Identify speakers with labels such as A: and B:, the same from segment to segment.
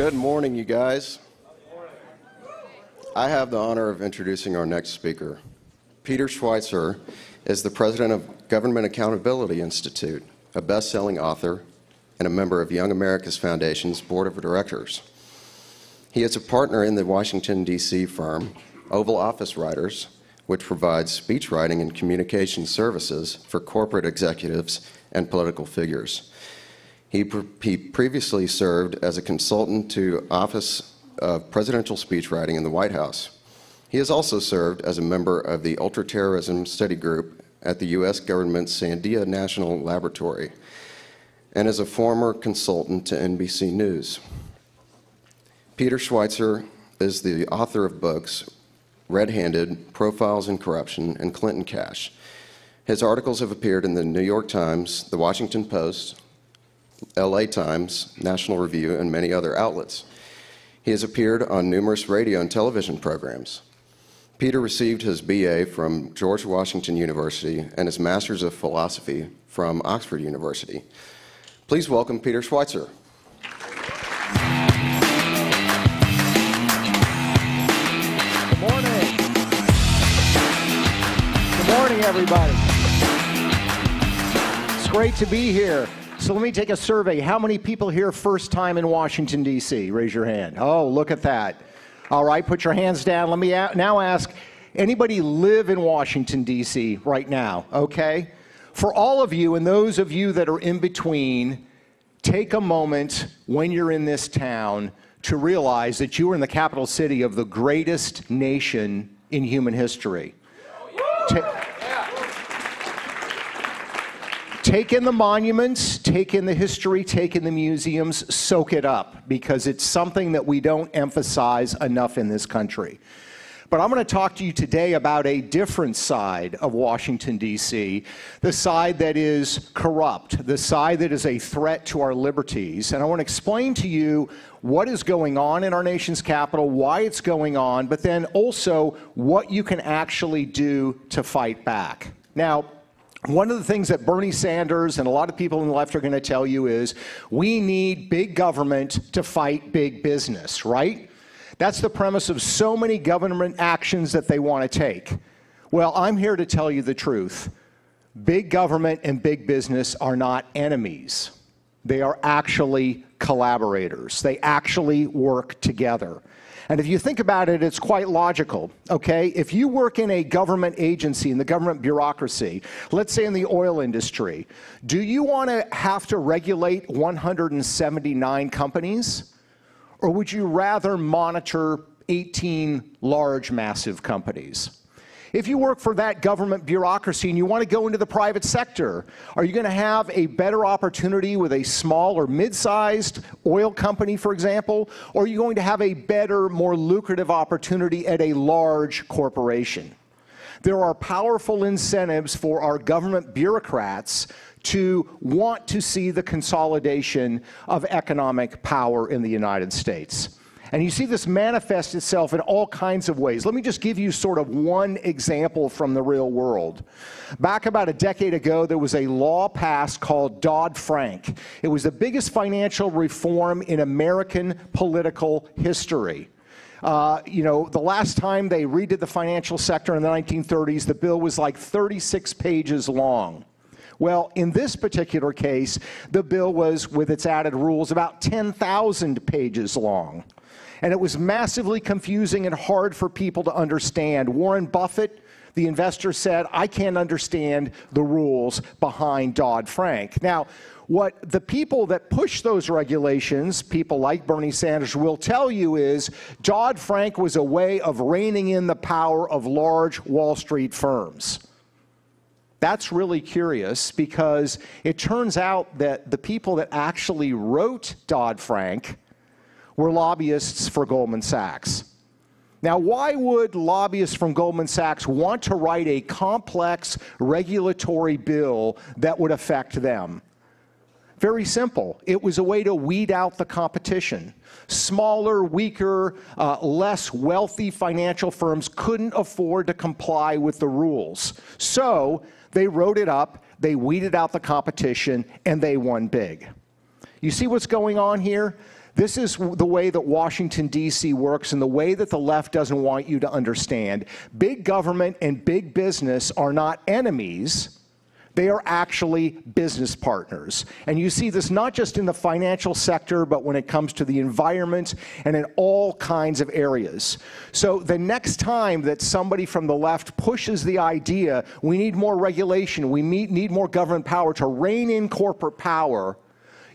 A: Good morning, you guys. I have the honor of introducing our next speaker. Peter Schweizer is the president of Government Accountability Institute, a best-selling author, and a member of Young America's Foundation's board of directors. He is a partner in the Washington, D.C. firm Oval Office Writers, which provides speech writing and communication services for corporate executives and political figures. He, pre- he previously served as a consultant to Office of Presidential Speechwriting in the White House. He has also served as a member of the Ultra Terrorism Study Group at the U.S. government's Sandia National Laboratory and is a former consultant to NBC News. Peter Schweizer is the author of books Red Handed, Profiles in Corruption, and Clinton Cash. His articles have appeared in the New York Times, the Washington Post, LA Times, National Review, and many other outlets. He has appeared on numerous radio and television programs. Peter received his BA from George Washington University and his Master's of Philosophy from Oxford University. Please welcome Peter Schweizer.
B: Good morning. Good morning, everybody. It's great to be here. So let me take a survey. How many people here first time in Washington, D.C.? Raise your hand. Oh, look at that. All right, put your hands down. Let me now ask anybody live in Washington, D.C. right now? Okay? For all of you and those of you that are in between, take a moment when you're in this town to realize that you are in the capital city of the greatest nation in human history. Ta- Take in the monuments, take in the history, take in the museums, soak it up because it's something that we don't emphasize enough in this country. But I'm going to talk to you today about a different side of Washington, D.C., the side that is corrupt, the side that is a threat to our liberties. And I want to explain to you what is going on in our nation's capital, why it's going on, but then also what you can actually do to fight back. Now, one of the things that Bernie Sanders and a lot of people on the left are going to tell you is we need big government to fight big business, right? That's the premise of so many government actions that they want to take. Well, I'm here to tell you the truth. Big government and big business are not enemies. They are actually collaborators. They actually work together. And if you think about it, it's quite logical, okay? If you work in a government agency, in the government bureaucracy, let's say in the oil industry, do you want to have to regulate 179 companies? Or would you rather monitor 18 large, massive companies? If you work for that government bureaucracy and you want to go into the private sector, are you going to have a better opportunity with a small or mid sized oil company, for example? Or are you going to have a better, more lucrative opportunity at a large corporation? There are powerful incentives for our government bureaucrats to want to see the consolidation of economic power in the United States. And you see this manifest itself in all kinds of ways. Let me just give you sort of one example from the real world. Back about a decade ago, there was a law passed called Dodd Frank. It was the biggest financial reform in American political history. Uh, you know, the last time they redid the financial sector in the 1930s, the bill was like 36 pages long. Well, in this particular case, the bill was, with its added rules, about 10,000 pages long and it was massively confusing and hard for people to understand. Warren Buffett, the investor, said, I can't understand the rules behind Dodd Frank. Now, what the people that push those regulations, people like Bernie Sanders, will tell you is Dodd Frank was a way of reining in the power of large Wall Street firms. That's really curious because it turns out that the people that actually wrote Dodd Frank were lobbyists for Goldman Sachs. Now, why would lobbyists from Goldman Sachs want to write a complex regulatory bill that would affect them? Very simple. It was a way to weed out the competition. Smaller, weaker, uh, less wealthy financial firms couldn't afford to comply with the rules. So they wrote it up, they weeded out the competition, and they won big. You see what's going on here? This is the way that Washington, D.C. works and the way that the left doesn't want you to understand. Big government and big business are not enemies. They are actually business partners. And you see this not just in the financial sector, but when it comes to the environment and in all kinds of areas. So the next time that somebody from the left pushes the idea we need more regulation, we need more government power to rein in corporate power,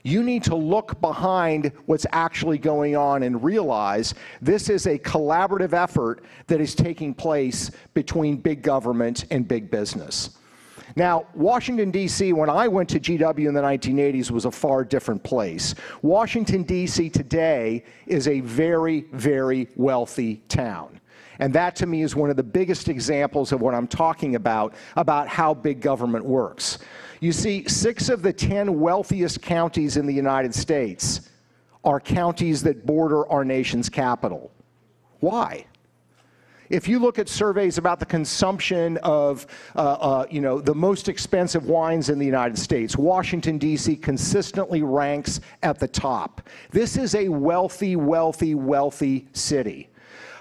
B: you need to look behind what's actually going on and realize this is a collaborative effort that is taking place between big government and big business. Now, Washington, D.C., when I went to GW in the 1980s, was a far different place. Washington, D.C. today is a very, very wealthy town. And that to me is one of the biggest examples of what I'm talking about, about how big government works. You see, six of the 10 wealthiest counties in the United States are counties that border our nation's capital. Why? If you look at surveys about the consumption of, uh, uh, you know, the most expensive wines in the United States, Washington, D.C. consistently ranks at the top. This is a wealthy, wealthy, wealthy city.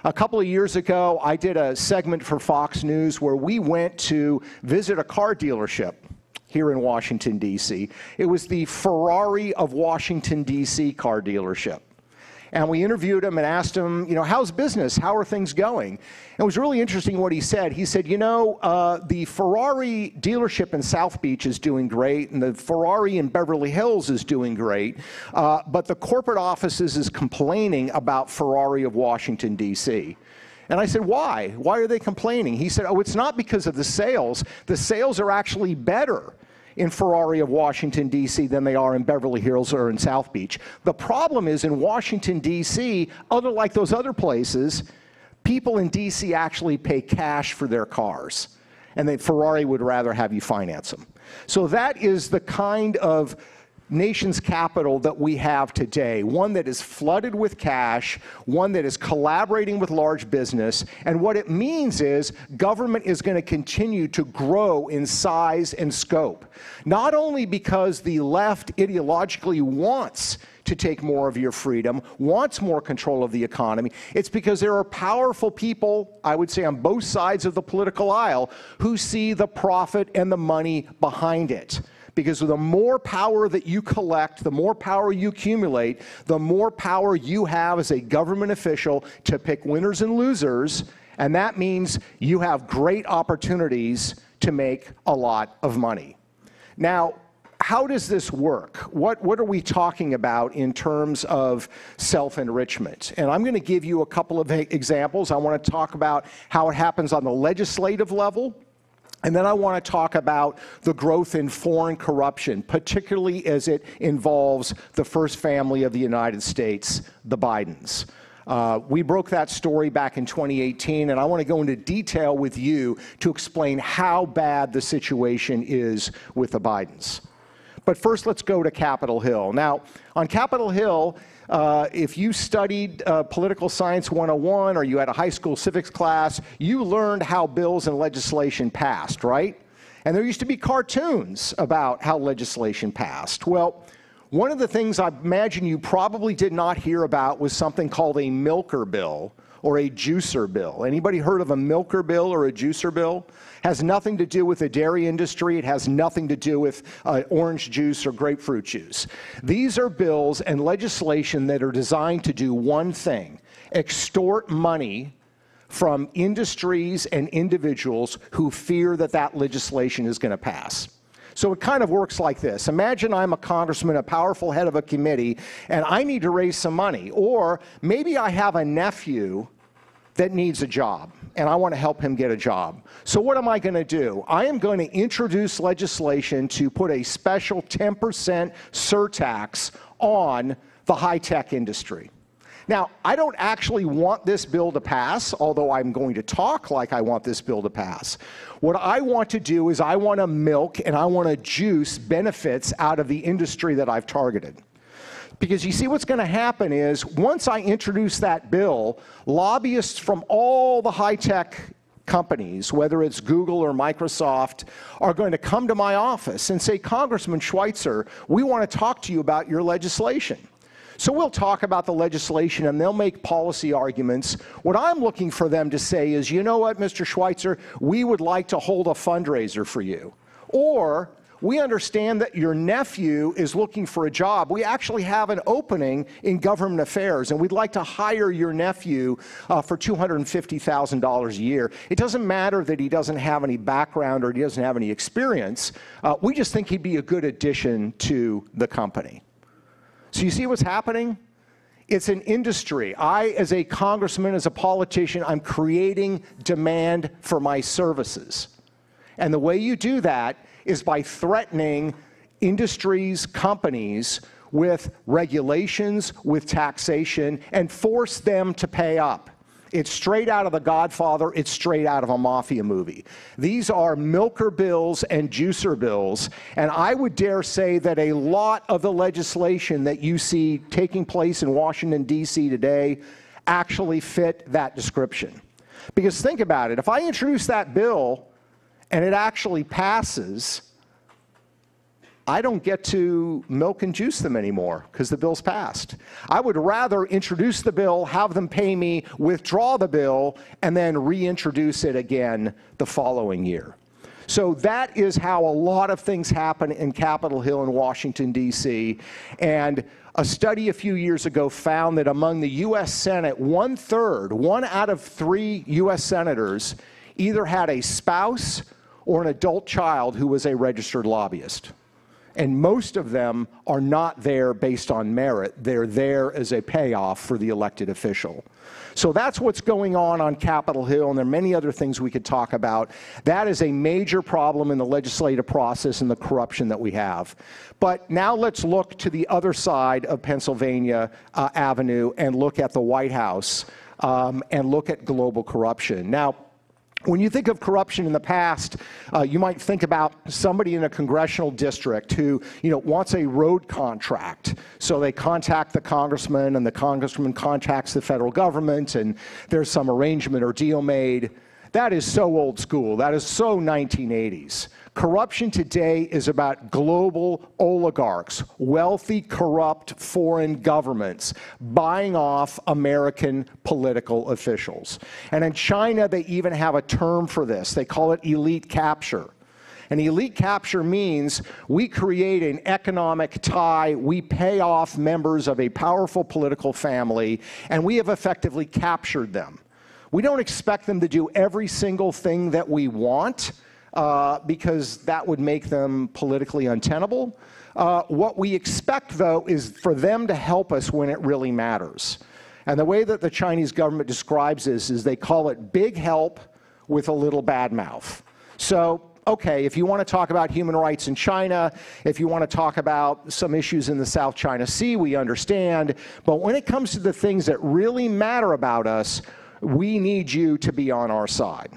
B: A couple of years ago, I did a segment for Fox News where we went to visit a car dealership here in Washington, D.C. It was the Ferrari of Washington, D.C. car dealership. And we interviewed him and asked him, you know, how's business? How are things going? And it was really interesting what he said. He said, you know, uh, the Ferrari dealership in South Beach is doing great, and the Ferrari in Beverly Hills is doing great, uh, but the corporate offices is complaining about Ferrari of Washington, D.C. And I said, why? Why are they complaining? He said, oh, it's not because of the sales. The sales are actually better in Ferrari of Washington, D.C. than they are in Beverly Hills or in South Beach. The problem is in Washington, D.C., other like those other places, people in D.C. actually pay cash for their cars. And then Ferrari would rather have you finance them. So that is the kind of nation's capital that we have today, one that is flooded with cash, one that is collaborating with large business. And what it means is government is going to continue to grow in size and scope, not only because the left ideologically wants to take more of your freedom, wants more control of the economy. It's because there are powerful people, I would say on both sides of the political aisle, who see the profit and the money behind it. Because the more power that you collect, the more power you accumulate, the more power you have as a government official to pick winners and losers. And that means you have great opportunities to make a lot of money. Now, how does this work? What, what are we talking about in terms of self enrichment? And I'm going to give you a couple of examples. I want to talk about how it happens on the legislative level. And then I want to talk about the growth in foreign corruption, particularly as it involves the first family of the United States, the Bidens. Uh, we broke that story back in 2018, and I want to go into detail with you to explain how bad the situation is with the Bidens. But first, let's go to Capitol Hill. Now, on Capitol Hill, uh, if you studied uh, Political Science 101 or you had a high school civics class, you learned how bills and legislation passed, right? And there used to be cartoons about how legislation passed. Well, one of the things I imagine you probably did not hear about was something called a milker bill or a juicer bill. Anybody heard of a milker bill or a juicer bill? Has nothing to do with the dairy industry. It has nothing to do with uh, orange juice or grapefruit juice. These are bills and legislation that are designed to do one thing extort money from industries and individuals who fear that that legislation is going to pass. So it kind of works like this. Imagine I'm a congressman, a powerful head of a committee, and I need to raise some money. Or maybe I have a nephew that needs a job, and I want to help him get a job. So, what am I going to do? I am going to introduce legislation to put a special 10% surtax on the high tech industry. Now, I don't actually want this bill to pass, although I'm going to talk like I want this bill to pass. What I want to do is I want to milk and I want to juice benefits out of the industry that I've targeted. Because you see, what's going to happen is once I introduce that bill, lobbyists from all the high tech companies, whether it's Google or Microsoft, are going to come to my office and say, Congressman Schweizer, we want to talk to you about your legislation. So we'll talk about the legislation and they'll make policy arguments. What I'm looking for them to say is, you know what, Mr. Schweizer, we would like to hold a fundraiser for you. Or we understand that your nephew is looking for a job. We actually have an opening in government affairs, and we'd like to hire your nephew uh, for $250,000 a year. It doesn't matter that he doesn't have any background or he doesn't have any experience. Uh, we just think he'd be a good addition to the company. So you see what's happening? It's an industry. I, as a congressman, as a politician, I'm creating demand for my services. And the way you do that is by threatening industries, companies with regulations, with taxation, and force them to pay up. It's straight out of The Godfather. It's straight out of a mafia movie. These are milker bills and juicer bills. And I would dare say that a lot of the legislation that you see taking place in Washington, D.C. today actually fit that description. Because think about it if I introduce that bill and it actually passes, I don't get to milk and juice them anymore because the bill's passed. I would rather introduce the bill, have them pay me, withdraw the bill, and then reintroduce it again the following year. So that is how a lot of things happen in Capitol Hill in Washington, D.C. And a study a few years ago found that among the U.S. Senate, one third, one out of three U.S. senators, either had a spouse or an adult child who was a registered lobbyist and most of them are not there based on merit. They're there as a payoff for the elected official. So that's what's going on on Capitol Hill, and there are many other things we could talk about. That is a major problem in the legislative process and the corruption that we have. But now let's look to the other side of Pennsylvania uh, Avenue and look at the White House um, and look at global corruption. Now, when you think of corruption in the past, uh, you might think about somebody in a congressional district who, you know, wants a road contract. So they contact the congressman, and the congressman contacts the federal government, and there's some arrangement or deal made. That is so old school. That is so 1980s. Corruption today is about global oligarchs, wealthy, corrupt foreign governments buying off American political officials. And in China, they even have a term for this. They call it elite capture. And elite capture means we create an economic tie, we pay off members of a powerful political family, and we have effectively captured them. We don't expect them to do every single thing that we want uh, because that would make them politically untenable. Uh, what we expect, though, is for them to help us when it really matters. And the way that the Chinese government describes this is they call it big help with a little bad mouth. So, okay, if you want to talk about human rights in China, if you want to talk about some issues in the South China Sea, we understand. But when it comes to the things that really matter about us, we need you to be on our side.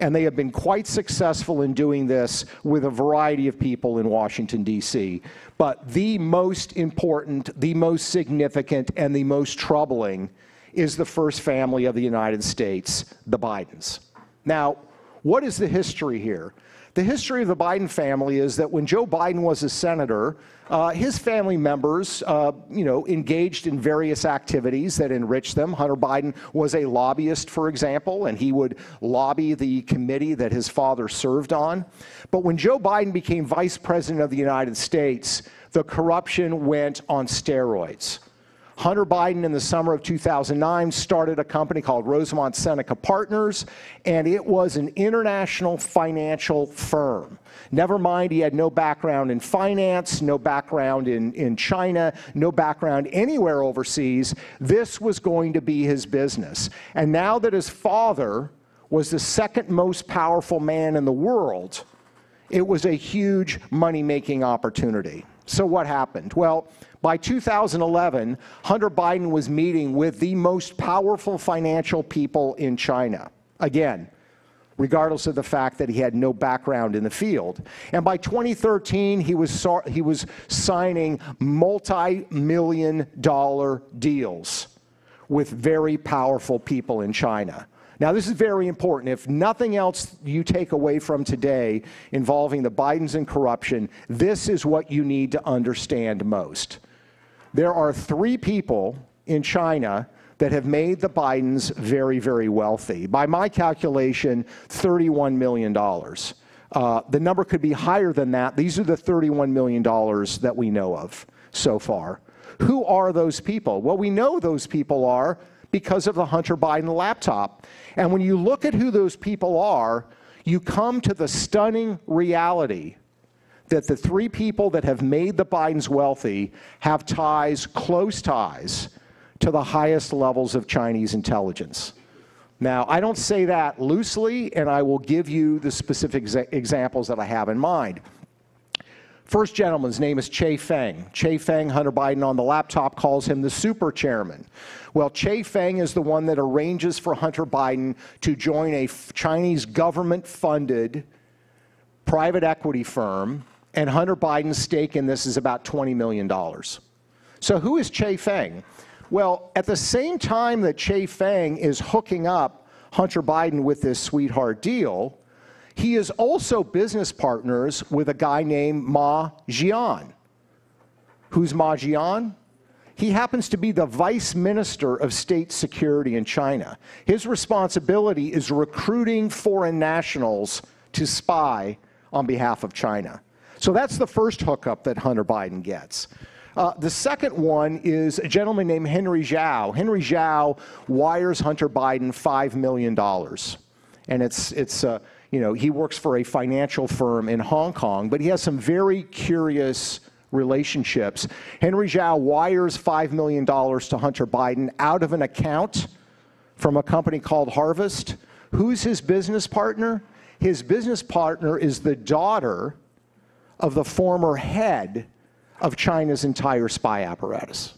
B: And they have been quite successful in doing this with a variety of people in Washington, D.C. But the most important, the most significant, and the most troubling is the first family of the United States, the Bidens. Now, what is the history here? The history of the Biden family is that when Joe Biden was a senator, uh, his family members, uh, you know, engaged in various activities that enriched them. Hunter Biden was a lobbyist, for example, and he would lobby the committee that his father served on. But when Joe Biden became vice president of the United States, the corruption went on steroids. Hunter Biden, in the summer of 2009, started a company called Rosemont Seneca Partners, and it was an international financial firm. Never mind, he had no background in finance, no background in, in China, no background anywhere overseas. This was going to be his business. And now that his father was the second most powerful man in the world, it was a huge money making opportunity. So, what happened? Well, by 2011, Hunter Biden was meeting with the most powerful financial people in China. Again, regardless of the fact that he had no background in the field. And by 2013, he was, he was signing multi million dollar deals with very powerful people in China. Now, this is very important. If nothing else you take away from today involving the Bidens and corruption, this is what you need to understand most there are three people in China that have made the Bidens very, very wealthy. By my calculation, $31 million. Uh, the number could be higher than that. These are the $31 million that we know of so far. Who are those people? Well, we know those people are because of the Hunter Biden laptop. And when you look at who those people are, you come to the stunning reality that the three people that have made the Bidens wealthy have ties, close ties, to the highest levels of Chinese intelligence. Now, I don't say that loosely, and I will give you the specific exa examples that I have in mind. First gentleman's name is Che Feng. Che Feng, Hunter Biden on the laptop calls him the super chairman. Well, Che Feng is the one that arranges for Hunter Biden to join a Chinese government funded private equity firm, and Hunter Biden's stake in this is about $20 million. So, who is Che Feng? Well, at the same time that Che Feng is hooking up Hunter Biden with this sweetheart deal, he is also business partners with a guy named Ma Jian. Who's Ma Jian? He happens to be the vice minister of state security in China. His responsibility is recruiting foreign nationals to spy on behalf of China. So that's the first hookup that Hunter Biden gets. Uh, the second one is a gentleman named Henry Zhao. Henry Zhao wires Hunter Biden $5 million. And it's, it's uh, you know, he works for a financial firm in Hong Kong, but he has some very curious relationships. Henry Zhao wires $5 million to Hunter Biden out of an account from a company called Harvest. Who's his business partner? His business partner is the daughter of the former head of China's entire spy apparatus.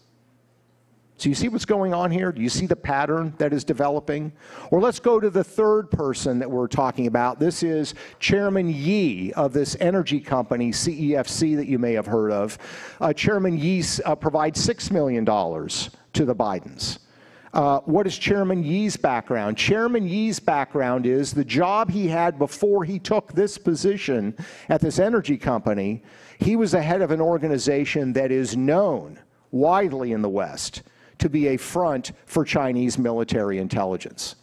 B: So you see what's going on here? Do you see the pattern that is developing? Or let's go to the third person that we're talking about. This is Chairman Yi of this energy company, CEFC, that you may have heard of. Uh, Chairman Yi uh, provides $6 million to the Bidens. Uh, what is Chairman Yi's background? Chairman Yi's background is the job he had before he took this position at this energy company. He was the head of an organization that is known widely in the West to be a front for Chinese military intelligence.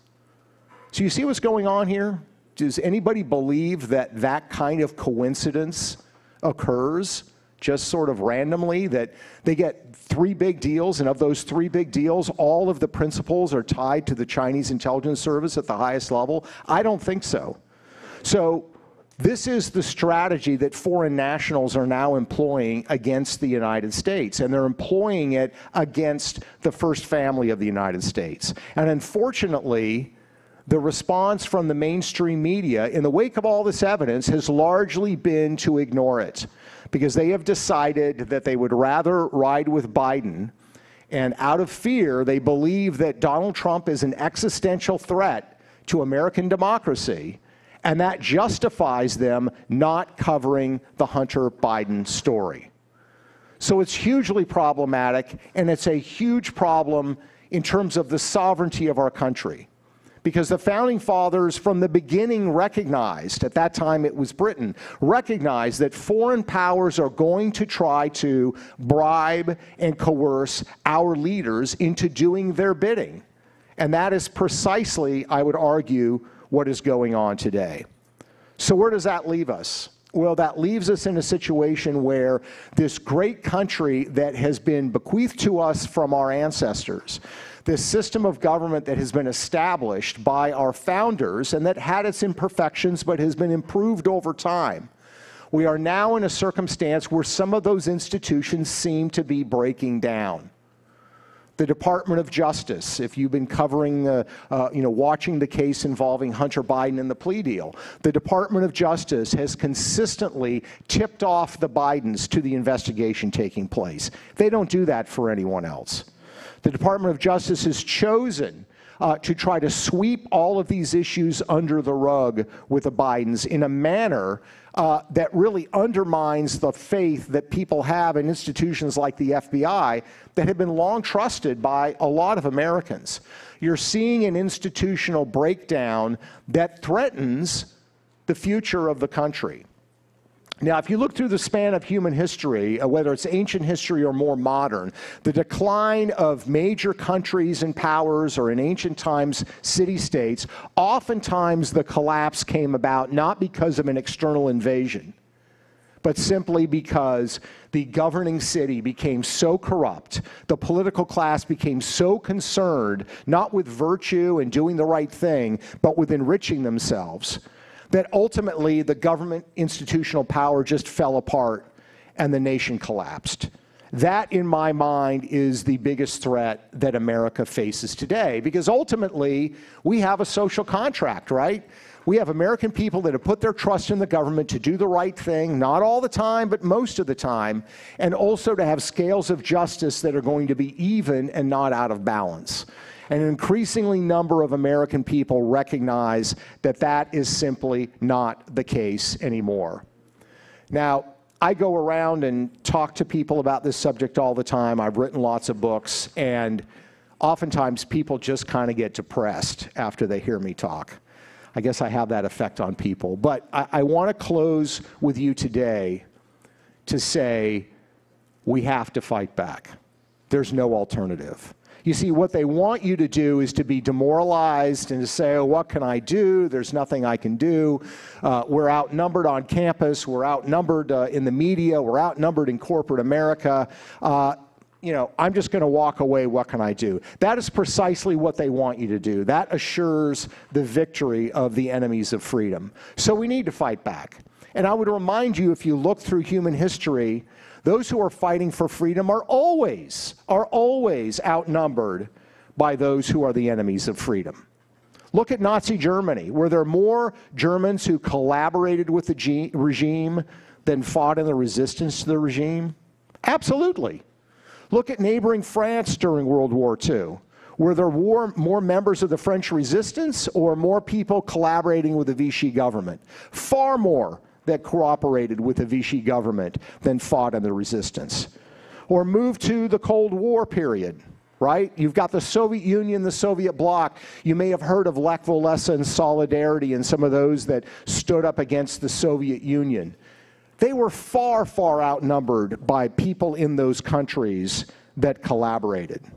B: So you see what's going on here? Does anybody believe that that kind of coincidence occurs just sort of randomly? That they get three big deals, and of those three big deals, all of the principals are tied to the Chinese intelligence service at the highest level? I don't think so. So this is the strategy that foreign nationals are now employing against the United States, and they're employing it against the first family of the United States. And unfortunately, the response from the mainstream media in the wake of all this evidence has largely been to ignore it because they have decided that they would rather ride with Biden. And out of fear, they believe that Donald Trump is an existential threat to American democracy and that justifies them not covering the Hunter Biden story. So it's hugely problematic, and it's a huge problem in terms of the sovereignty of our country. Because the founding fathers, from the beginning, recognized, at that time it was Britain, recognized that foreign powers are going to try to bribe and coerce our leaders into doing their bidding. And that is precisely, I would argue, what is going on today. So, where does that leave us? Well, that leaves us in a situation where this great country that has been bequeathed to us from our ancestors, this system of government that has been established by our founders and that had its imperfections but has been improved over time, we are now in a circumstance where some of those institutions seem to be breaking down the Department of Justice, if you've been covering, uh, uh, you know, watching the case involving Hunter Biden and the plea deal, the Department of Justice has consistently tipped off the Bidens to the investigation taking place. They don't do that for anyone else. The Department of Justice has chosen uh, to try to sweep all of these issues under the rug with the Bidens in a manner uh, that really undermines the faith that people have in institutions like the FBI that have been long trusted by a lot of Americans. You're seeing an institutional breakdown that threatens the future of the country. Now, if you look through the span of human history, uh, whether it's ancient history or more modern, the decline of major countries and powers, or in ancient times, city states, oftentimes the collapse came about not because of an external invasion, but simply because the governing city became so corrupt, the political class became so concerned, not with virtue and doing the right thing, but with enriching themselves that ultimately the government institutional power just fell apart and the nation collapsed. That, in my mind, is the biggest threat that America faces today because ultimately we have a social contract, right? We have American people that have put their trust in the government to do the right thing, not all the time, but most of the time, and also to have scales of justice that are going to be even and not out of balance. An increasingly number of American people recognize that that is simply not the case anymore. Now, I go around and talk to people about this subject all the time. I've written lots of books, and oftentimes people just kind of get depressed after they hear me talk. I guess I have that effect on people. But I, I want to close with you today to say we have to fight back. There's no alternative. You see, what they want you to do is to be demoralized and to say, oh, what can I do? There's nothing I can do. Uh, we're outnumbered on campus. We're outnumbered uh, in the media. We're outnumbered in corporate America. Uh, you know, I'm just going to walk away. What can I do? That is precisely what they want you to do. That assures the victory of the enemies of freedom. So we need to fight back. And I would remind you, if you look through human history, those who are fighting for freedom are always, are always outnumbered by those who are the enemies of freedom. Look at Nazi Germany. Were there more Germans who collaborated with the regime than fought in the resistance to the regime? Absolutely. Look at neighboring France during World War II. Were there war, more members of the French resistance or more people collaborating with the Vichy government? Far more that cooperated with the Vichy government than fought in the resistance. Or move to the Cold War period, right? You've got the Soviet Union, the Soviet bloc. You may have heard of Lech Walesa and Solidarity and some of those that stood up against the Soviet Union. They were far, far outnumbered by people in those countries that collaborated.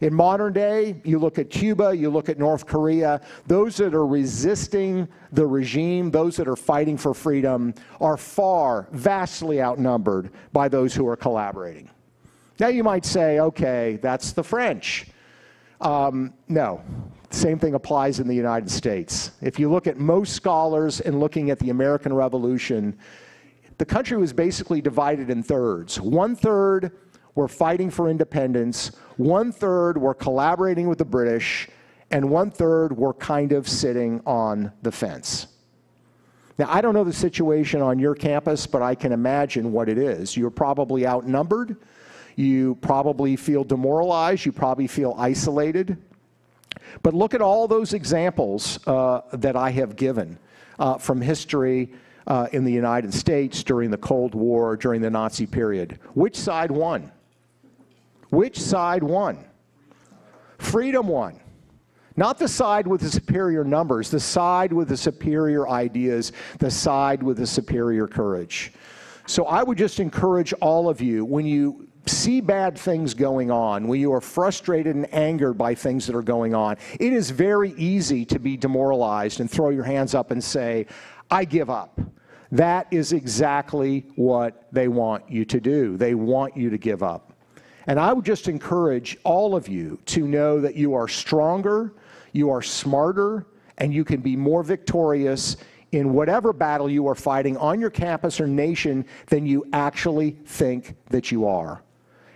B: In modern day, you look at Cuba, you look at North Korea, those that are resisting the regime, those that are fighting for freedom, are far, vastly outnumbered by those who are collaborating. Now you might say, okay, that's the French. Um, no, same thing applies in the United States. If you look at most scholars in looking at the American Revolution, the country was basically divided in thirds. One third were fighting for independence, one third were collaborating with the British, and one third were kind of sitting on the fence. Now, I don't know the situation on your campus, but I can imagine what it is. You're probably outnumbered. You probably feel demoralized. You probably feel isolated. But look at all those examples uh, that I have given uh, from history uh, in the United States during the Cold War, during the Nazi period. Which side won? Which side won? Freedom won. Not the side with the superior numbers, the side with the superior ideas, the side with the superior courage. So I would just encourage all of you when you see bad things going on, when you are frustrated and angered by things that are going on, it is very easy to be demoralized and throw your hands up and say, I give up. That is exactly what they want you to do. They want you to give up. And I would just encourage all of you to know that you are stronger, you are smarter, and you can be more victorious in whatever battle you are fighting on your campus or nation than you actually think that you are.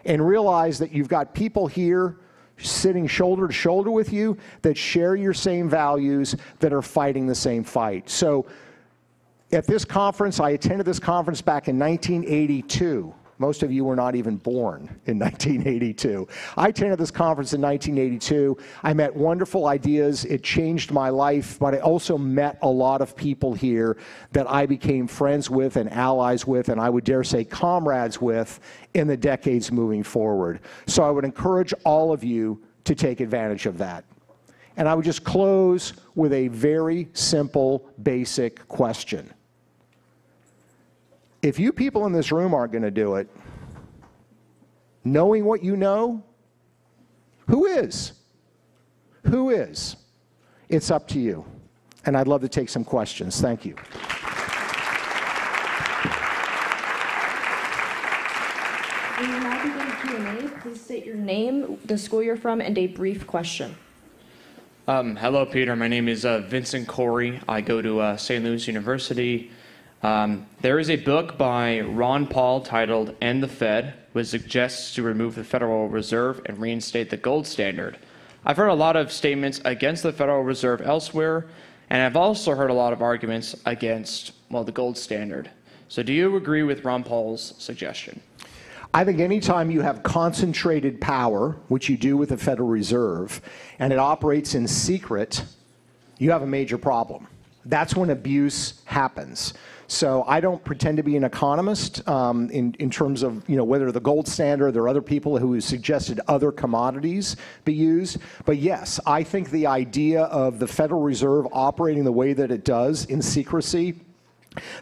B: And realize that you've got people here sitting shoulder to shoulder with you that share your same values, that are fighting the same fight. So at this conference, I attended this conference back in 1982. Most of you were not even born in 1982. I attended this conference in 1982. I met wonderful ideas. It changed my life, but I also met a lot of people here that I became friends with and allies with, and I would dare say comrades with in the decades moving forward. So I would encourage all of you to take advantage of that. And I would just close with a very simple, basic question If you people in this room aren't going to do it, knowing what you know, who is? Who is? It's up to you. And I'd love to take some questions. Thank you.
C: We will now begin Q&A. Please state your name, the school you're from, and a brief question.
D: Um, hello, Peter. My name is uh, Vincent Corey. I go to uh, St. Louis University. Um, there is a book by Ron Paul titled End the Fed, which suggests to remove the Federal Reserve and reinstate the gold standard. I've heard a lot of statements against the Federal Reserve elsewhere, and I've also heard a lot of arguments against, well, the gold standard. So, do you agree with Ron Paul's suggestion?
B: I think anytime you have concentrated power, which you do with the Federal Reserve, and it operates in secret, you have a major problem. That's when abuse happens. So I don't pretend to be an economist um, in, in terms of you know whether the gold standard, are other people who suggested other commodities be used. But yes, I think the idea of the Federal Reserve operating the way that it does in secrecy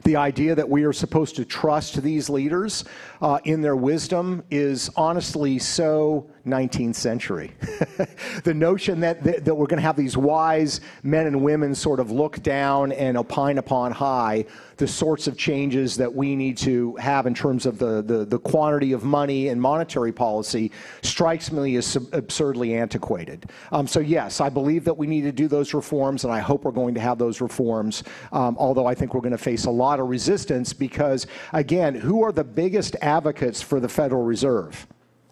B: the idea that we are supposed to trust these leaders uh, in their wisdom is honestly so 19th century. the notion that, that, that we're going to have these wise men and women sort of look down and opine upon high the sorts of changes that we need to have in terms of the, the, the quantity of money and monetary policy strikes me as absurdly antiquated. Um, so, yes, I believe that we need to do those reforms, and I hope we're going to have those reforms, um, although I think we're going to face a lot of resistance because, again, who are the biggest advocates for the Federal Reserve?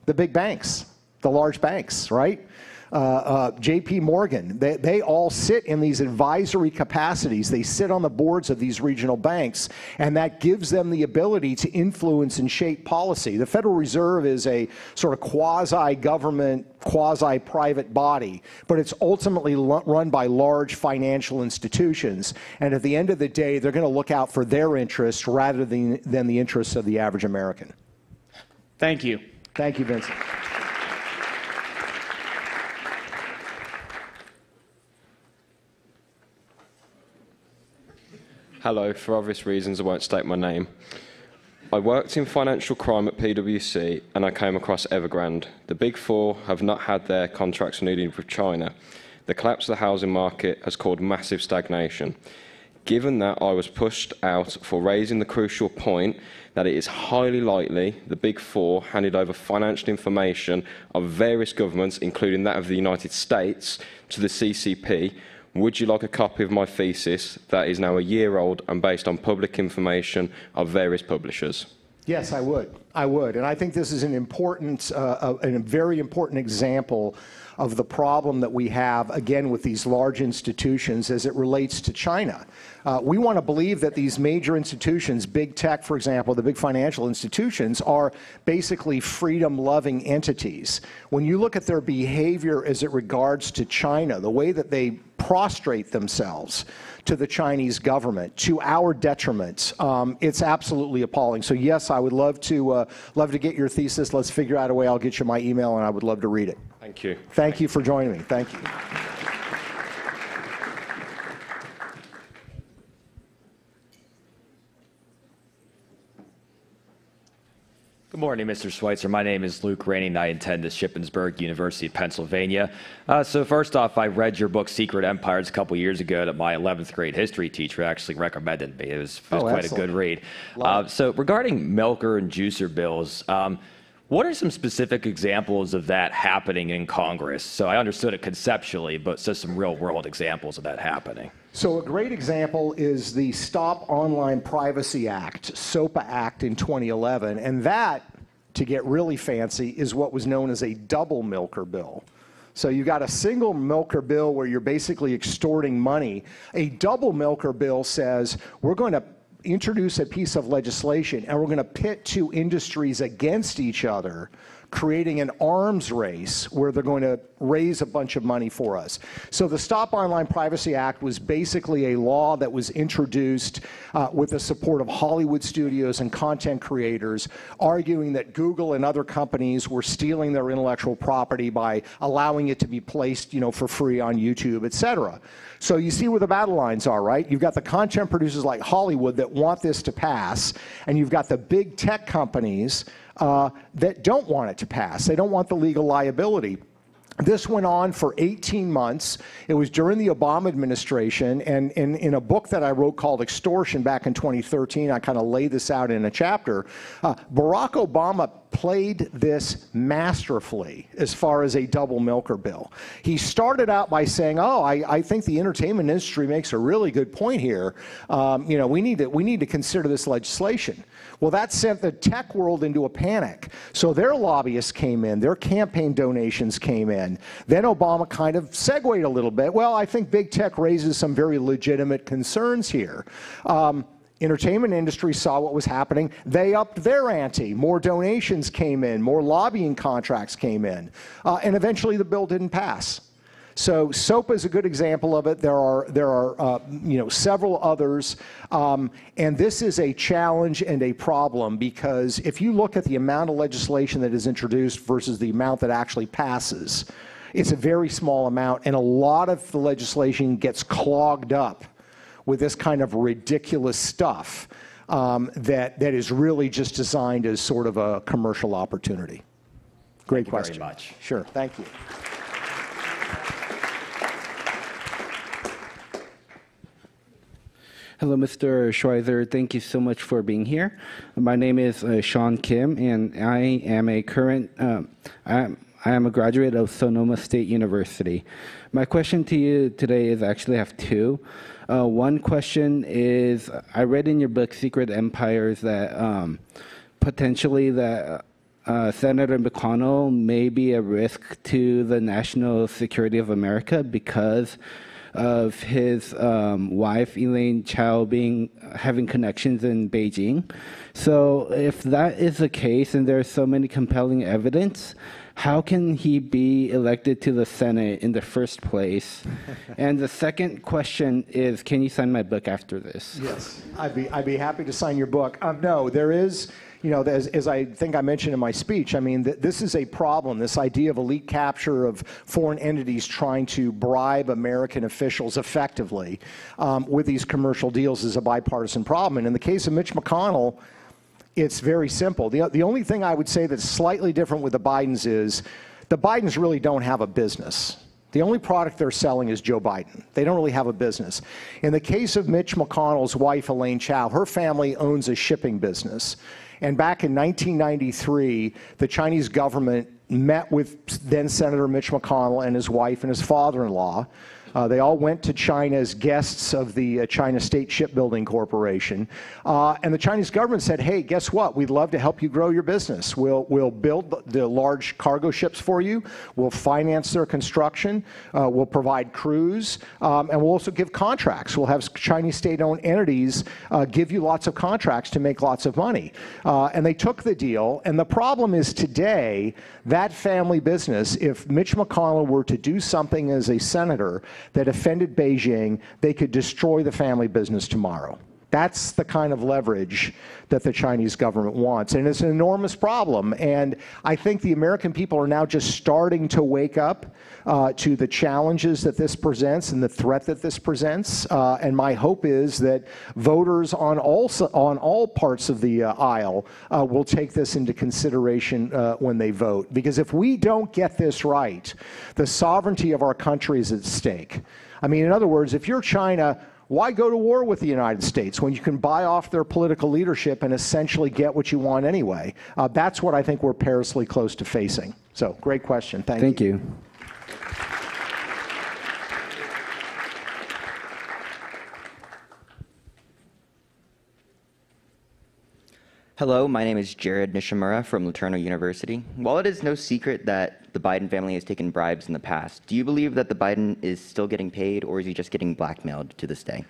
B: The big banks, the large banks, right? uh, uh, JP Morgan. They, they all sit in these advisory capacities. They sit on the boards of these regional banks, and that gives them the ability to influence and shape policy. The Federal Reserve is a sort of quasi government, quasi private body, but it's ultimately run by large financial institutions. And at the end of the day, they're going to look out for their interests rather than, than the interests of the average American.
D: Thank you.
B: Thank you, Vincent.
E: Hello, for obvious reasons, I won't state my name. I worked in financial crime at PwC and I came across Evergrande. The big four have not had their contracts renewed with China. The collapse of the housing market has caused massive stagnation. Given that I was pushed out for raising the crucial point that it is highly likely the big four handed over financial information of various governments, including that of the United States, to the CCP, would you like a copy of my thesis that is now a year old and based on public information of various publishers?
B: Yes, I would. I would. And I think this is an important, uh, a, a very important example of the problem that we have, again, with these large institutions as it relates to China. Uh, we want to believe that these major institutions, big tech, for example, the big financial institutions, are basically freedom loving entities. When you look at their behavior as it regards to China, the way that they prostrate themselves to the Chinese government to our detriment. Um, it's absolutely appalling. So yes, I would love to uh, love to get your thesis. Let's figure out a way. I'll get you my email, and I would love to read it.
E: Thank you.
B: Thank you for joining me. Thank you.
F: Good morning, Mr. Schweizer. My name is Luke Rainey, and I attend the Shippensburg University of Pennsylvania. Uh, so first off, I read your book, Secret Empires, a couple years ago that my 11th grade history teacher actually recommended me. It was, it was
B: oh,
F: quite
B: excellent.
F: a good read. Uh, so regarding milker and juicer bills, um, what are some specific examples of that happening in Congress? So I understood it conceptually, but so some real world examples of that happening.
B: So a great example is the Stop Online Piracy Act, SOPA Act in 2011. And that, to get really fancy, is what was known as a double milker bill. So you got a single milker bill where you're basically extorting money. A double milker bill says we're going to introduce a piece of legislation and we're going to pit two industries against each other creating an arms race where they're going to raise a bunch of money for us. So the Stop Online Piracy Act was basically a law that was introduced uh, with the support of Hollywood studios and content creators, arguing that Google and other companies were stealing their intellectual property by allowing it to be placed, you know, for free on YouTube, et cetera. So you see where the battle lines are, right? You've got the content producers like Hollywood that want this to pass, and you've got the big tech companies uh, that don't want it to pass. They don't want the legal liability. This went on for 18 months. It was during the Obama administration. And in, in a book that I wrote called Extortion back in 2013, I kind of lay this out in a chapter. Uh, Barack Obama played this masterfully as far as a double milker bill. He started out by saying, "Oh, I, I think the entertainment industry makes a really good point here. Um, you know, we need to we need to consider this legislation." Well, that sent the tech world into a panic. So their lobbyists came in, their campaign donations came in. Then Obama kind of segued a little bit. Well, I think big tech raises some very legitimate concerns here. Um, entertainment industry saw what was happening. They upped their ante. More donations came in, more lobbying contracts came in. Uh, and eventually the bill didn't pass. So SOPA is a good example of it. There are, there are uh, you know, several others. Um, and this is a challenge and a problem because if you look at the amount of legislation that is introduced versus the amount that actually passes, it's a very small amount. And a lot of the legislation gets clogged up with this kind of ridiculous stuff um, that, that is really just designed as sort of a commercial opportunity. Great
F: Thank you very
B: question.
F: much.
B: Sure, thank you.
G: Hello, Mr. Schweizer. Thank you so much for being here. My name is uh, Sean Kim, and I am a current, um, I'm, I am a graduate of Sonoma State University. My question to you today is actually I have two. Uh, one question is I read in your book Secret Empires that um, potentially that uh, Senator McConnell may be a risk to the national security of America because of his um, wife Elaine Chao being having connections in Beijing. So if that is the case, and there's so many compelling evidence, how can he be elected to the Senate in the first place? and the second question is, can you sign my book after this?
B: Yes, I'd be, I'd be happy to sign your book. Um, no, there is, you know, as, as I think I mentioned in my speech, I mean, th- this is a problem. This idea of elite capture of foreign entities trying to bribe American officials effectively um, with these commercial deals is a bipartisan problem. And in the case of Mitch McConnell, it's very simple. The, the only thing I would say that's slightly different with the Bidens is the Bidens really don't have a business. The only product they're selling is Joe Biden. They don't really have a business. In the case of Mitch McConnell's wife, Elaine Chao, her family owns a shipping business. And back in 1993, the Chinese government met with then Senator Mitch McConnell and his wife and his father in law. Uh, they all went to China as guests of the uh, China State Shipbuilding Corporation. Uh, and the Chinese government said, hey, guess what? We'd love to help you grow your business. We'll, we'll build the large cargo ships for you. We'll finance their construction. Uh, we'll provide crews. Um, and we'll also give contracts. We'll have Chinese state owned entities uh, give you lots of contracts to make lots of money. Uh, and they took the deal. And the problem is today, that family business, if Mitch McConnell were to do something as a senator, that offended Beijing, they could destroy the family business tomorrow. That's the kind of leverage that the Chinese government wants. And it's an enormous problem. And I think the American people are now just starting to wake up uh, to the challenges that this presents and the threat that this presents. Uh, and my hope is that voters on all, on all parts of the uh, aisle uh, will take this into consideration uh, when they vote. Because if we don't get this right, the sovereignty of our country is at stake. I mean, in other words, if you're China, why go to war with the United States when you can buy off their political leadership and essentially get what you want anyway? Uh, that's what I think we're perilously close to facing. So, great question. Thank,
G: Thank
B: you.
G: you.
H: Hello, my name is Jared Nishimura from LeTourneau University. While it is no secret that the Biden family has taken bribes in the past, do you believe that the Biden is still getting paid or is he just getting blackmailed to this day?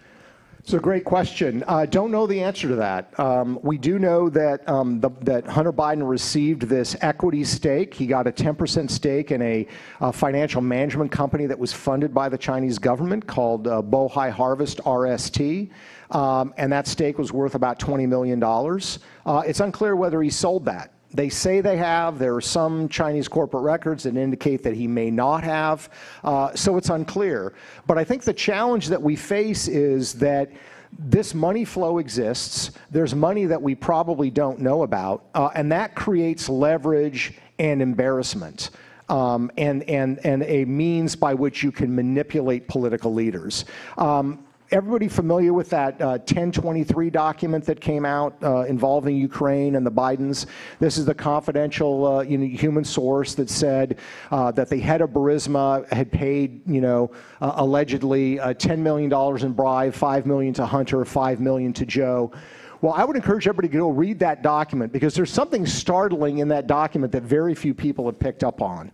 B: It's a great question. I don't know the answer to that. Um, we do know that um, the, that Hunter Biden received this equity stake. He got a 10% stake in a, a, financial management company that was funded by the Chinese government called uh, Bohai Harvest RST. Um, and that stake was worth about $20 million. Uh, it's unclear whether he sold that. They say they have. There are some Chinese corporate records that indicate that he may not have. Uh, so it's unclear. But I think the challenge that we face is that this money flow exists. There's money that we probably don't know about, uh, and that creates leverage and embarrassment. Um, and, a means by which you can manipulate political leaders. Everybody familiar with that uh, 1023 document that came out uh, involving Ukraine and the Bidens? This is the confidential uh, you know, human source that said uh, that the head of Burisma had paid, you know, uh, allegedly uh, $10 million in bribe, 5 million to Hunter, 5 million to Joe. Well, I would encourage everybody to go read that document because there's something startling in that document that very few people have picked up on.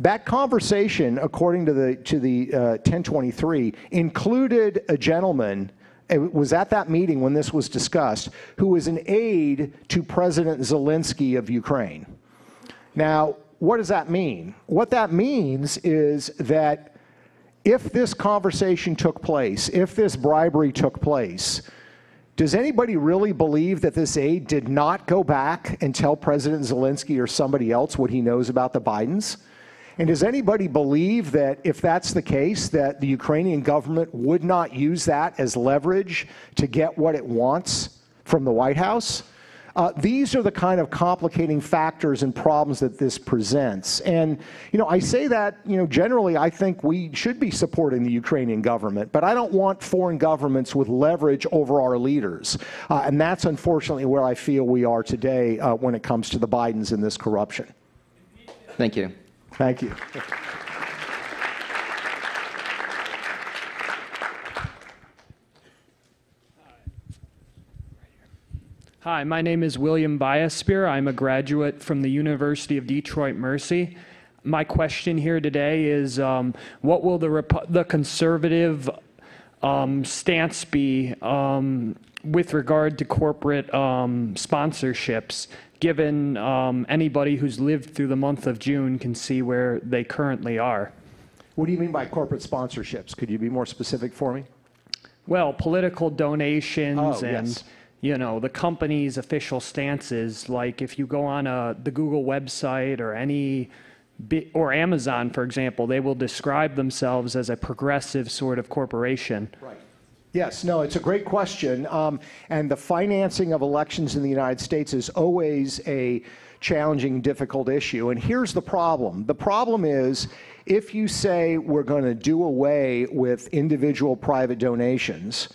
B: That conversation, according to the, to the uh, 1023, included a gentleman it was at that meeting when this was discussed, who was an aide to President Zelensky of Ukraine. Now, what does that mean? What that means is that if this conversation took place, if this bribery took place, does anybody really believe that this aide did not go back and tell President Zelensky or somebody else what he knows about the Bidens? And does anybody believe that if that's the case, that the Ukrainian government would not use that as leverage to get what it wants from the White House? Uh, these are the kind of complicating factors and problems that this presents. And, you know, I say that, you know, generally I think we should be supporting the Ukrainian government, but I don't want foreign governments with leverage over our leaders. Uh, and that's unfortunately where I feel we are today uh, when it comes to the Bidens and this corruption.
H: Thank you.
B: Thank you.
I: Hi, my name is William Biaspear. I'm a graduate from the University of Detroit Mercy. My question here today is um, what will the, the conservative um, stance be um, with regard to corporate um, sponsorships, given um, anybody who's lived through the month of June can see where they currently are?
B: What do you mean by corporate sponsorships? Could you be more specific for me?
I: Well, political donations
B: Oh,
I: and
B: yes.
I: you know the company's official stances. Like if you go on a, the Google website or any or Amazon, for example, they will describe themselves as a progressive sort of corporation.
B: Right. Yes, no, it's a great question. Um, and the financing of elections in the United States is always a challenging, difficult issue. And here's the problem the problem is if you say we're going to do away with individual private donations,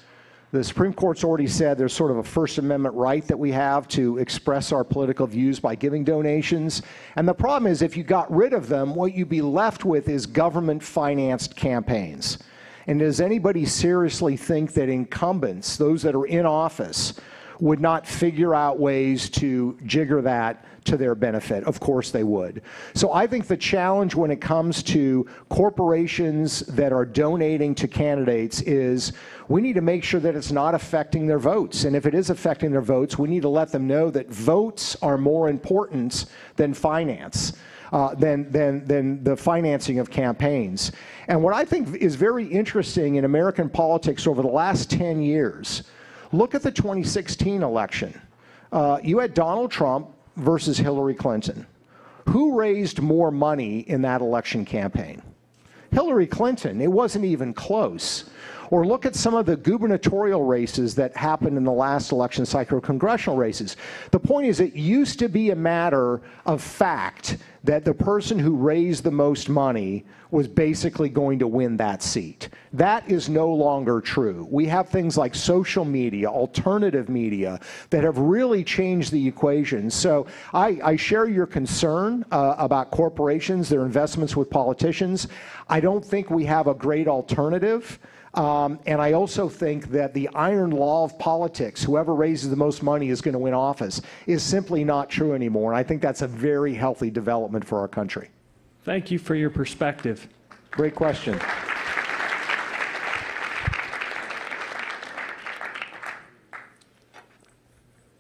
B: the Supreme Court's already said there's sort of a First Amendment right that we have to express our political views by giving donations. And the problem is, if you got rid of them, what you'd be left with is government financed campaigns. And does anybody seriously think that incumbents, those that are in office, would not figure out ways to jigger that to their benefit? Of course they would. So I think the challenge when it comes to corporations that are donating to candidates is we need to make sure that it's not affecting their votes. And if it is affecting their votes, we need to let them know that votes are more important than finance. Uh, than, than, than the financing of campaigns. And what I think is very interesting in American politics over the last 10 years, look at the 2016 election. Uh, you had Donald Trump versus Hillary Clinton. Who raised more money in that election campaign? Hillary Clinton. It wasn't even close. Or look at some of the gubernatorial races that happened in the last election cycle, congressional races. The point is, it used to be a matter of fact that the person who raised the most money was basically going to win that seat. That is no longer true. We have things like social media, alternative media, that have really changed the equation. So I, I share your concern uh, about corporations, their investments with politicians. I don't think we have a great alternative. Um, and I also think that the iron law of politics, whoever raises the most money is going to win office, is simply not true anymore. And I think that's a very healthy development for our country.
I: Thank you for your perspective.
B: Great question.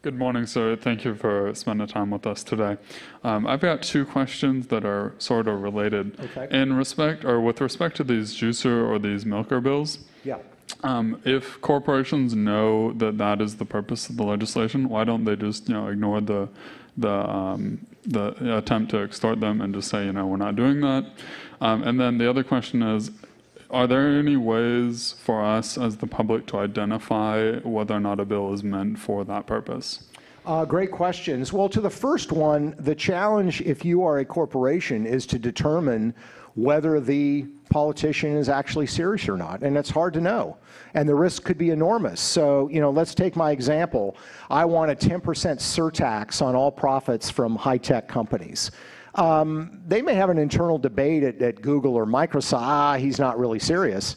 J: Good morning, sir. Thank you for spending time with us today. Um, I've got two questions that are sort of related.
B: Okay.
J: In respect, or with respect to these juicer or these milker bills,
B: Yeah.
J: um, if corporations know that that is the purpose of the legislation, why don't they just, you know, ignore the the um, the attempt to extort them and just say, you know, we're not doing that? Um, and then the other question is, are there any ways for us as the public to identify whether or not a bill is meant for that purpose?
B: Uh, great questions. Well, to the first one, the challenge, if you are a corporation, is to determine whether the politician is actually serious or not. And it's hard to know. And the risk could be enormous. So, you know, let's take my example. I want a 10% surtax on all profits from high tech companies. Um, they may have an internal debate at, at Google or Microsoft. Ah, he's not really serious.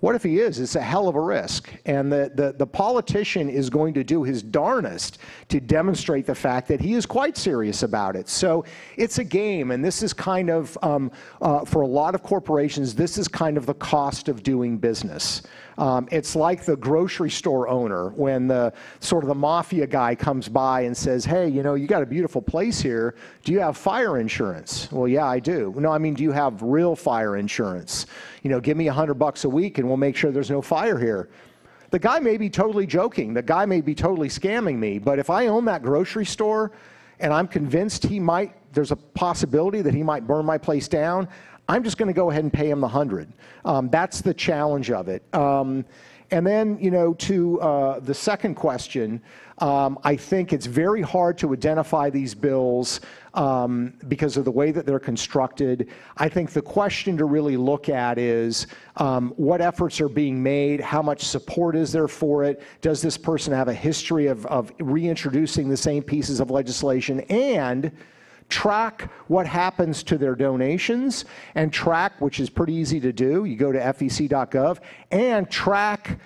B: What if he is? It's a hell of a risk. And the, the, the, politician is going to do his darnest to demonstrate the fact that he is quite serious about it. So it's a game, and this is kind of, um, uh, for a lot of corporations, this is kind of the cost of doing business. Um, it's like the grocery store owner when the sort of the mafia guy comes by and says, "Hey, you know, you got a beautiful place here. Do you have fire insurance?" Well, yeah, I do. No, I mean, do you have real fire insurance? You know, give me a hundred bucks a week and we'll make sure there's no fire here. The guy may be totally joking. The guy may be totally scamming me. But if I own that grocery store and I'm convinced he might, there's a possibility that he might burn my place down, I'm just going to go ahead and pay him the hundred. Um, that's the challenge of it. Um, and then, you know, to uh, the second question, um, I think it's very hard to identify these bills um, because of the way that they're constructed. I think the question to really look at is um, what efforts are being made, how much support is there for it, does this person have a history of, of reintroducing the same pieces of legislation, and track what happens to their donations and track, which is pretty easy to do, you go to fec.gov, and track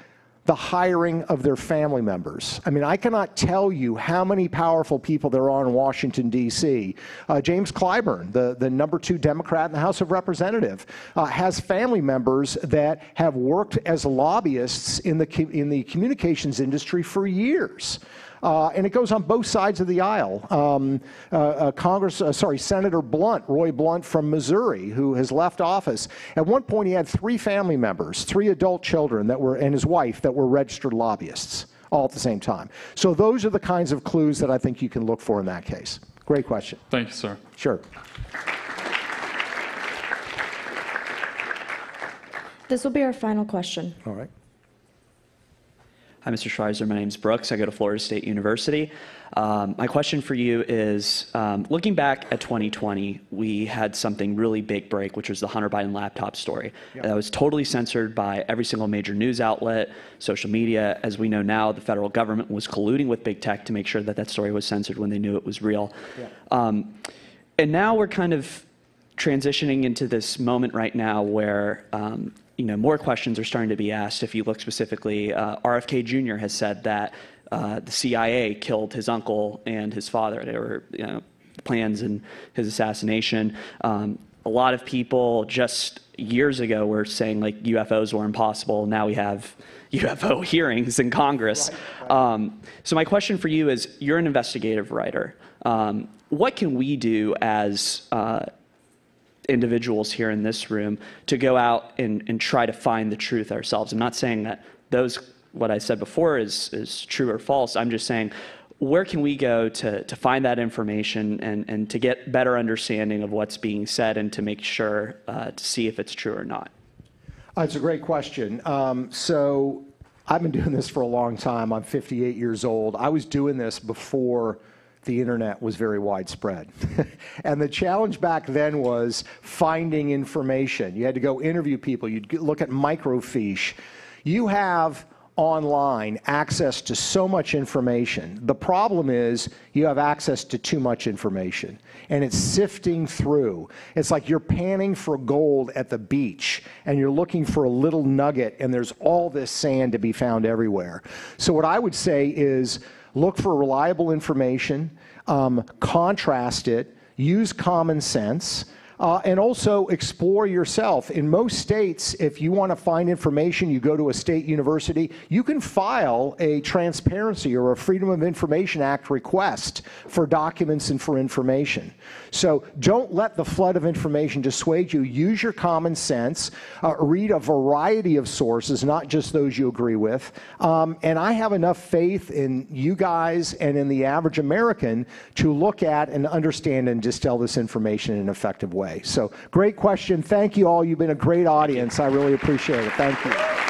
B: the hiring of their family members. I mean, I cannot tell you how many powerful people there are in Washington, D.C. Uh, James Clyburn, the, the number two Democrat in the House of Representatives, uh, has family members that have worked as lobbyists in the, in the communications industry for years. Uh, and it goes on both sides of the aisle. Um, uh, uh, Congress, uh, sorry, Senator Blunt, Roy Blunt from Missouri, who has left office. At one point, he had three family members, three adult children that were, and his wife that were registered lobbyists, all at the same time. So those are the kinds of clues that I think you can look for in that case. Great question.
J: Thank you, sir.
B: Sure.
C: This will be our final question.
B: All right.
K: Hi, Mr. Schweizer. My name is Brooks. I go to Florida State University. Um, my question for you is um, looking back at 2020, we had something really big break, which was the Hunter Biden laptop story.
B: Yeah.
K: That was totally censored by every single major news outlet, social media. As we know now, the federal government was colluding with big tech to make sure that that story was censored when they knew it was real.
B: Yeah.
K: Um, and now we're kind of transitioning into this moment right now where um, you know, more questions are starting to be asked. If you look specifically, uh, RFK Jr. has said that uh, the CIA killed his uncle and his father. There were you know, plans in his assassination. Um, a lot of people just years ago were saying like UFOs were impossible. Now we have UFO hearings in Congress. Right, right. Um, so my question for you is, you're an investigative writer. Um, what can we do as uh, individuals here in this room to go out and, and try to find the truth ourselves. I'm not saying that those, what I said before, is, is true or false. I'm just saying, where can we go to, to find that information and, and to get better understanding of what's being said and to make sure uh, to see if it's true or not?
B: Uh, it's a great question. Um, so I've been doing this for a long time. I'm 58 years old. I was doing this before the internet was very widespread. and the challenge back then was finding information. You had to go interview people, you'd look at microfiche. You have online access to so much information. The problem is you have access to too much information and it's sifting through. It's like you're panning for gold at the beach and you're looking for a little nugget and there's all this sand to be found everywhere. So what I would say is look for reliable information, um, contrast it, use common sense. Uh, and also explore yourself. In most states, if you want to find information, you go to a state university, you can file a transparency or a Freedom of Information Act request for documents and for information. So don't let the flood of information dissuade you. Use your common sense. Uh, read a variety of sources, not just those you agree with. Um, and I have enough faith in you guys and in the average American to look at and understand and distill this information in an effective way. So great question. Thank you all. You've been a great audience. I really appreciate it. Thank you.